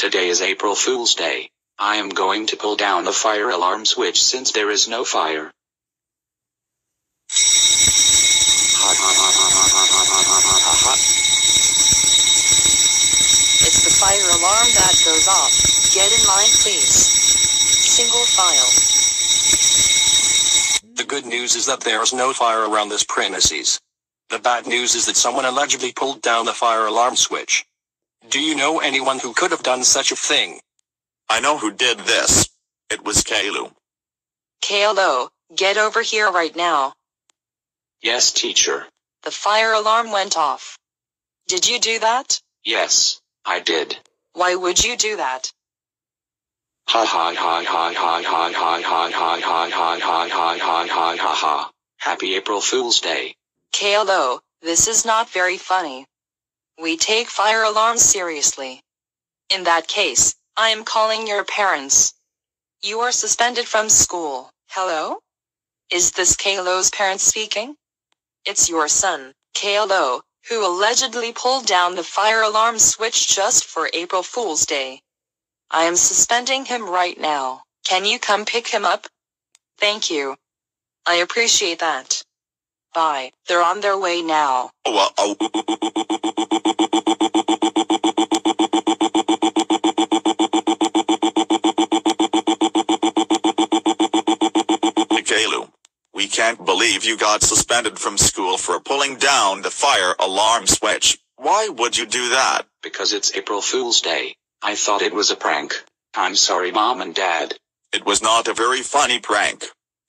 Today is April Fool's Day. I am going to pull down the fire alarm switch since there is no fire. It's the fire alarm that goes off. Get in line, please. Single file. The good news is that there's no fire around this premises. The bad news is that someone allegedly pulled down the fire alarm switch. Do you know anyone who could have done such a thing? I know who did this. It was Caillou. Caillou, get over here right now. Yes, teacher. The fire alarm went off. Did you do that? Yes, I did. Why would you do that? Ha ha ha ha ha ha ha ha ha ha ha ha ha ha ha ha ha. Happy April Fool's Day. Caillou, this is not very funny. We take fire alarms seriously. In that case, I am calling your parents. You are suspended from school. Hello? Is this Caillou's parents speaking? It's your son, Caillou, who allegedly pulled down the fire alarm switch just for April Fool's Day. I am suspending him right now. Can you come pick him up? Thank you. I appreciate that. Bye. They're on their way now. Believe you got suspended from school for pulling down the fire alarm switch. Why would you do that? Because it's April Fool's Day. I thought it was a prank. I'm sorry, Mom and Dad. It was not a very funny prank.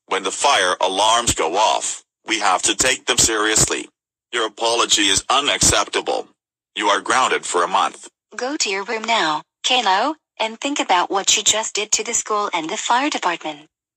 When the fire alarms go off, we have to take them seriously. Your apology is unacceptable. You are grounded for a month. Go to your room now, Caillou, and think about what you just did to the school and the fire department.